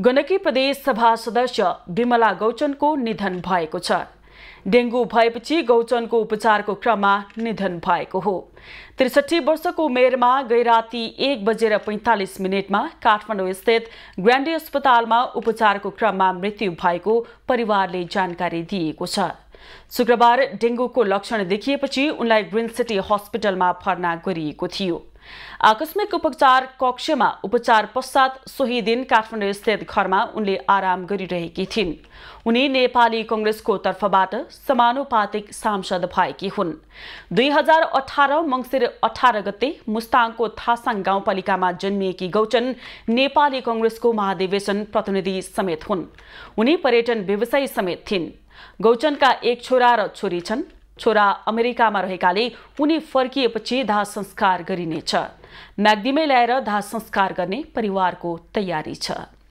गण्डकी प्रदेश सभा सदस्य विमला गौचनको निधन भएको छ। डेङ्गु भएपछि गौचनको उपचारको क्रममा निधन भएको हो। त्रिसठी वर्षको उमेरमा गैराती एक बजेर पैँतालिस मिनटमा काठमाडौँ स्थित ग्रान्डी अस्पतालमा उपचारको क्रममा मृत्यु भएको परिवारले जानकारी दिएको छ। शुक्रबार डेङ्गुको लक्षण देखिएपछि उनलाई ग्रिन सिटी हस्पिटलमा भर्ना गरिएको थियो। आकस्मिक उपचार कक्षमा उपचार पश्चात सोही दिन काठमाडौँ स्थित घरमा उनले आराम गरिरहेकी थिइन्। उनी नेपाली कङ्ग्रेसको तर्फबाट समानुपातिक सांसद भएकी हुन्। दुई हजार अठार मङ्सिर अठार गते मुस्ताङको थासाङ गाउँपालिकामा जन्मिएकी गौचन नेपाली कङ्ग्रेसको महाधिवेशन प्रतिनिधि समेत हुन्। उनी पर्यटन व्यवसायी समेत थिइन्। गौचनका एक छोरा र छोरी छन्। छोरा अमेरिकामा रहेकाले उनी फर्किएपछि दाह संस्कार गरिनेछ। म्याग्दीमै ल्याएर दाह संस्कार गर्ने परिवारको तयारी छ।